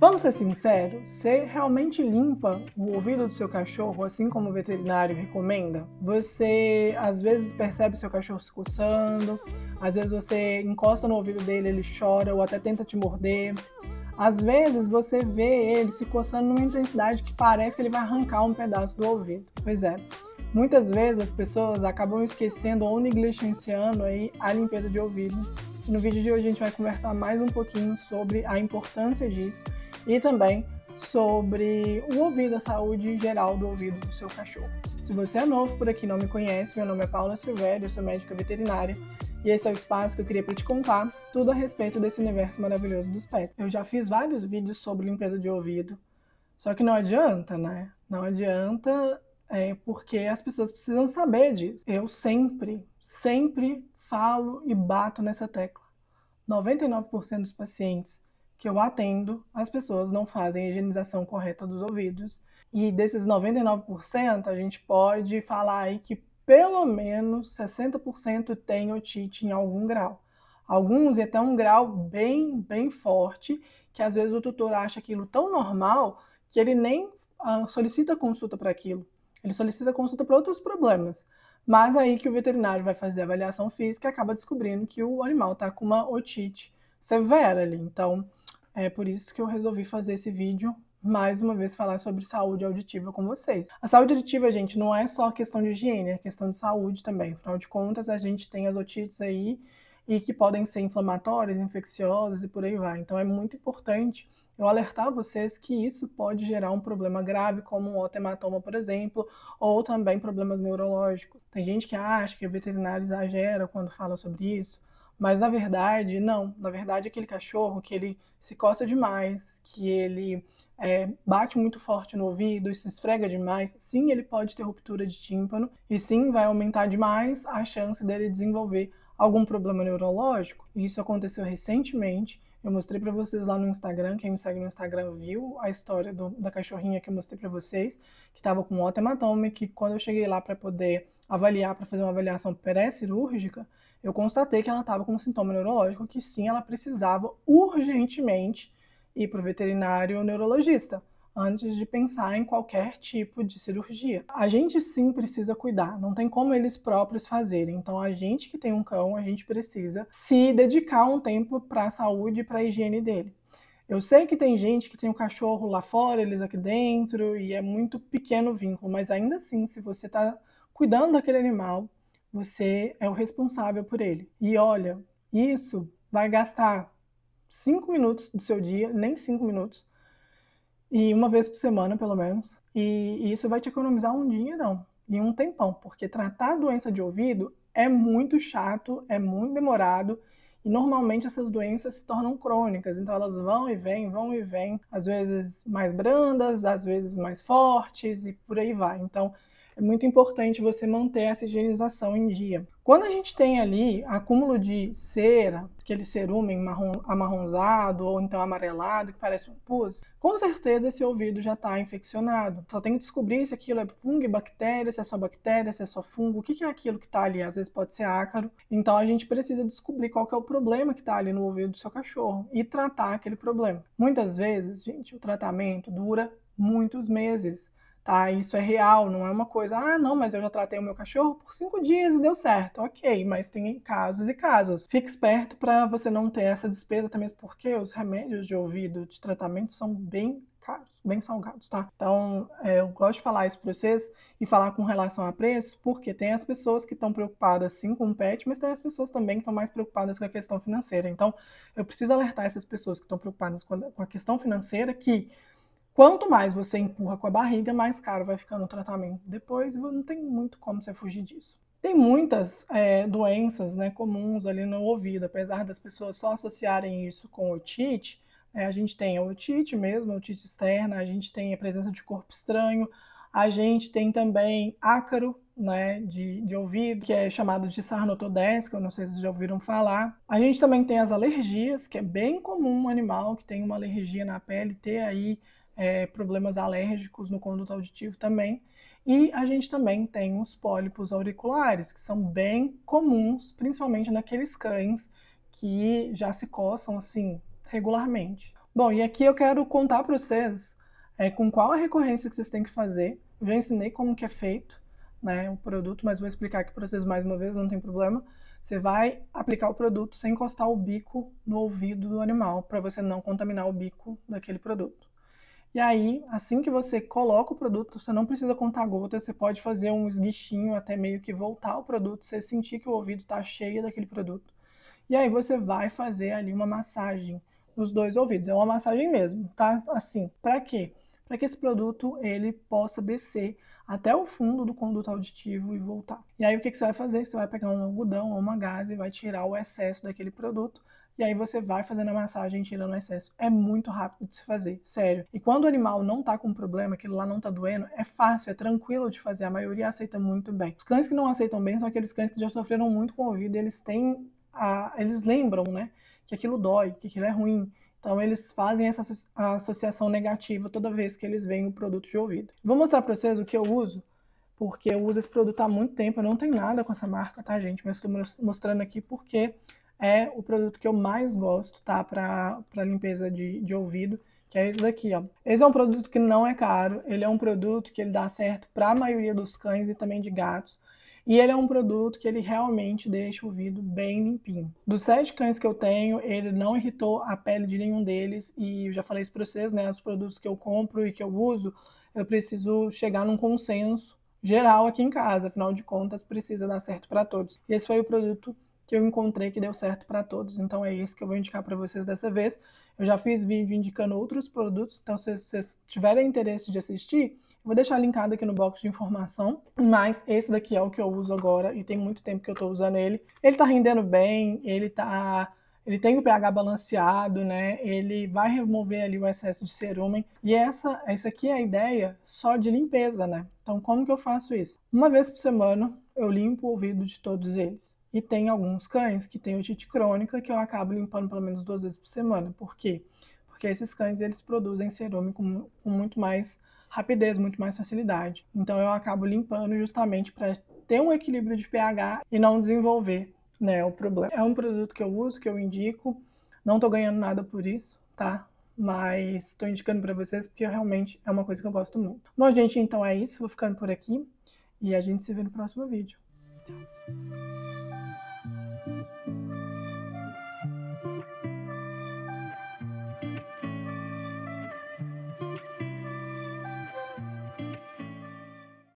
Vamos ser sinceros, você realmente limpa o ouvido do seu cachorro assim como o veterinário recomenda? Você às vezes percebe seu cachorro se coçando, às vezes você encosta no ouvido dele, ele chora ou até tenta te morder. Às vezes você vê ele se coçando numa intensidade que parece que ele vai arrancar um pedaço do ouvido. Pois é. Muitas vezes as pessoas acabam esquecendo ou negligenciando aí a limpeza de ouvido. No vídeo de hoje a gente vai conversar mais um pouquinho sobre a importância disso e também sobre o ouvido, a saúde geral do ouvido do seu cachorro. Se você é novo por aqui e não me conhece, meu nome é Paula Silvério, eu sou médica veterinária e esse é o espaço que eu queria para te contar tudo a respeito desse universo maravilhoso dos pets. Eu já fiz vários vídeos sobre limpeza de ouvido, só que não adianta, né? Não adianta é, porque as pessoas precisam saber disso. Eu sempre, sempre falo e bato nessa tecla. 99% dos pacientes que eu atendo, as pessoas não fazem a higienização correta dos ouvidos. E desses 99%, a gente pode falar aí que pelo menos 60% tem otite em algum grau. Alguns até um grau bem, bem forte, que às vezes o tutor acha aquilo tão normal que ele nem ah, solicita consulta para aquilo. Ele solicita consulta para outros problemas. Mas aí que o veterinário vai fazer a avaliação física e acaba descobrindo que o animal está com uma otite severa ali. Então, é por isso que eu resolvi fazer esse vídeo mais uma vez falar sobre saúde auditiva com vocês. A saúde auditiva, gente, não é só questão de higiene, é questão de saúde também. Afinal de contas, a gente tem as otites aí e que podem ser inflamatórias, infecciosas e por aí vai. Então é muito importante eu alertar vocês que isso pode gerar um problema grave, como um otematoma, por exemplo, ou também problemas neurológicos. Tem gente que acha que o veterinário exagera quando fala sobre isso, mas na verdade, não. Na verdade, aquele cachorro que ele se coça demais, que ele é, bate muito forte no ouvido e se esfrega demais, sim, ele pode ter ruptura de tímpano e sim, vai aumentar demais a chance dele desenvolver algum problema neurológico. Isso aconteceu recentemente. Eu mostrei para vocês lá no Instagram. Quem me segue no Instagram viu a história do, da cachorrinha que eu mostrei para vocês, que estava com otematoma, que quando eu cheguei lá para poder avaliar, para fazer uma avaliação pré-cirúrgica, eu constatei que ela estava com um sintoma neurológico que sim, ela precisava urgentemente ir para o veterinário neurologista antes de pensar em qualquer tipo de cirurgia. A gente sim precisa cuidar, não tem como eles próprios fazerem. Então, a gente que tem um cão, a gente precisa se dedicar um tempo para a saúde e para a higiene dele. Eu sei que tem gente que tem um cachorro lá fora, eles aqui dentro, e é muito pequeno o vínculo, mas ainda assim, se você está cuidando daquele animal, você é o responsável por ele. E olha, isso vai gastar cinco minutos do seu dia, nem cinco minutos, e uma vez por semana, pelo menos. E, isso vai te economizar um dinheirão e um tempão, porque tratar doença de ouvido é muito chato, é muito demorado. E normalmente essas doenças se tornam crônicas, então elas vão e vêm, vão e vêm, às vezes mais brandas, às vezes mais fortes e por aí vai. Então é muito importante você manter essa higienização em dia. Quando a gente tem ali acúmulo de cera, aquele cerumen marrom, amarronzado ou então amarelado, que parece um pus, com certeza esse ouvido já está infeccionado. Só tem que descobrir se aquilo é fungo e bactéria, se é só bactéria, se é só fungo, o que é aquilo que está ali. Às vezes pode ser ácaro. Então a gente precisa descobrir qual é o problema que está ali no ouvido do seu cachorro e tratar aquele problema. Muitas vezes, gente, o tratamento dura muitos meses tá? Isso é real, não é uma coisa, ah, não, mas eu já tratei o meu cachorro por cinco dias e deu certo. Ok, mas tem casos e casos. Fique esperto para você não ter essa despesa, também porque os remédios de ouvido de tratamento são bem caros, bem salgados, tá? Então, é, eu gosto de falar isso para vocês e falar com relação a preço, porque tem as pessoas que estão preocupadas sim com o pet, mas tem as pessoas também que estão mais preocupadas com a questão financeira. Então, eu preciso alertar essas pessoas que estão preocupadas com a questão financeira que Quanto mais você empurra com a barriga, mais caro vai ficando o tratamento depois, não tem muito como você fugir disso. Tem muitas é, doenças né, comuns ali no ouvido, apesar das pessoas só associarem isso com otite, é, a gente tem a otite mesmo, a otite externa, a gente tem a presença de corpo estranho, a gente tem também ácaro, né, de, de ouvido, que é chamado de sarnotodésca, eu não sei se vocês já ouviram falar. A gente também tem as alergias, que é bem comum um animal que tem uma alergia na pele ter aí é, problemas alérgicos no conduto auditivo também. E a gente também tem os pólipos auriculares, que são bem comuns, principalmente naqueles cães que já se coçam assim regularmente. Bom, e aqui eu quero contar para vocês é, com qual a recorrência que vocês têm que fazer. Eu já ensinei como que é feito né, o produto, mas vou explicar aqui para vocês mais uma vez, não tem problema. Você vai aplicar o produto sem encostar o bico no ouvido do animal, para você não contaminar o bico daquele produto. E aí, assim que você coloca o produto, você não precisa contar gotas, você pode fazer um esguichinho até meio que voltar o produto, você sentir que o ouvido está cheio daquele produto. E aí você vai fazer ali uma massagem nos dois ouvidos. É uma massagem mesmo, tá? Assim, para quê? Para que esse produto ele possa descer até o fundo do conduto auditivo e voltar. E aí o que, que você vai fazer? Você vai pegar um algodão ou uma gaze e vai tirar o excesso daquele produto e aí você vai fazendo a massagem tirando o excesso. É muito rápido de se fazer, sério. E quando o animal não tá com problema, aquilo lá não tá doendo, é fácil, é tranquilo de fazer. A maioria aceita muito bem. Os cães que não aceitam bem são aqueles cães que já sofreram muito com o ouvido, eles têm a, eles lembram, né, que aquilo dói, que aquilo é ruim. Então eles fazem essa associação negativa toda vez que eles veem o produto de ouvido. Vou mostrar para vocês o que eu uso, porque eu uso esse produto há muito tempo, eu não tenho nada com essa marca, tá, gente? Mas estou mostrando aqui porque é o produto que eu mais gosto, tá? Para limpeza de, de ouvido, que é esse daqui, ó. Esse é um produto que não é caro, ele é um produto que ele dá certo para a maioria dos cães e também de gatos. E ele é um produto que ele realmente deixa o ouvido bem limpinho. Dos sete cães que eu tenho, ele não irritou a pele de nenhum deles. E eu já falei isso para vocês, né? Os produtos que eu compro e que eu uso, eu preciso chegar num consenso geral aqui em casa. Afinal de contas, precisa dar certo para todos. E esse foi o produto que eu encontrei que deu certo para todos. Então é isso que eu vou indicar para vocês dessa vez. Eu já fiz vídeo indicando outros produtos, então se vocês tiverem interesse de assistir, vou deixar linkado aqui no box de informação. Mas esse daqui é o que eu uso agora e tem muito tempo que eu estou usando ele. Ele está rendendo bem, ele tá ele tem o pH balanceado, né? Ele vai remover ali o excesso de cerumen. E essa, essa aqui é a ideia só de limpeza, né? Então, como que eu faço isso? Uma vez por semana, eu limpo o ouvido de todos eles. E tem alguns cães que têm otite crônica que eu acabo limpando pelo menos duas vezes por semana. Por quê? Porque esses cães eles produzem cerume com, com muito mais rapidez, muito mais facilidade. Então eu acabo limpando justamente para ter um equilíbrio de pH e não desenvolver né, o problema. É um produto que eu uso, que eu indico. Não estou ganhando nada por isso, tá? Mas estou indicando para vocês porque realmente é uma coisa que eu gosto muito. Bom, gente, então é isso. Vou ficando por aqui e a gente se vê no próximo vídeo. Tchau.